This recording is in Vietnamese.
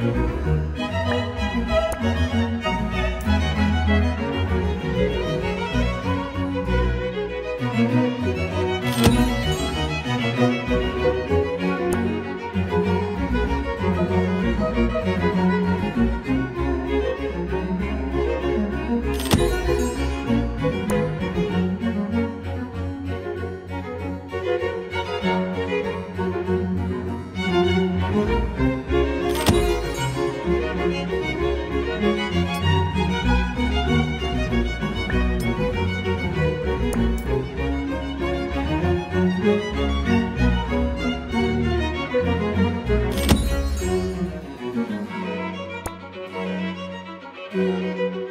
Thank you. Música